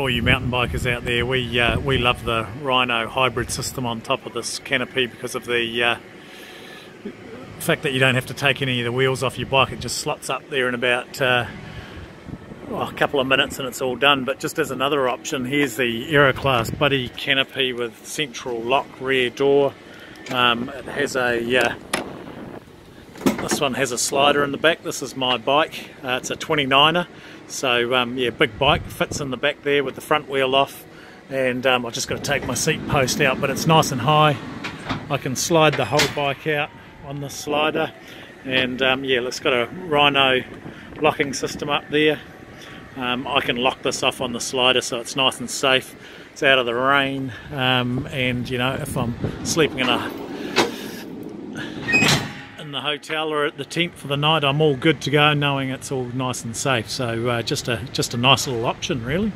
All you mountain bikers out there, we uh, we love the Rhino hybrid system on top of this canopy because of the uh, fact that you don't have to take any of the wheels off your bike. It just slots up there in about uh, oh, a couple of minutes and it's all done. But just as another option, here's the Aeroklas Buddy canopy with central lock rear door. Um, it has a uh, this one has a slider in the back. This is my bike. Uh, it's a 29er. So um, yeah, big bike fits in the back there with the front wheel off. And um, I've just got to take my seat post out, but it's nice and high. I can slide the whole bike out on the slider. And um, yeah, it's got a Rhino locking system up there. Um, I can lock this off on the slider so it's nice and safe. It's out of the rain. Um, and you know, if I'm sleeping in a in the hotel or at the tent for the night, I'm all good to go, knowing it's all nice and safe. So uh, just a just a nice little option, really.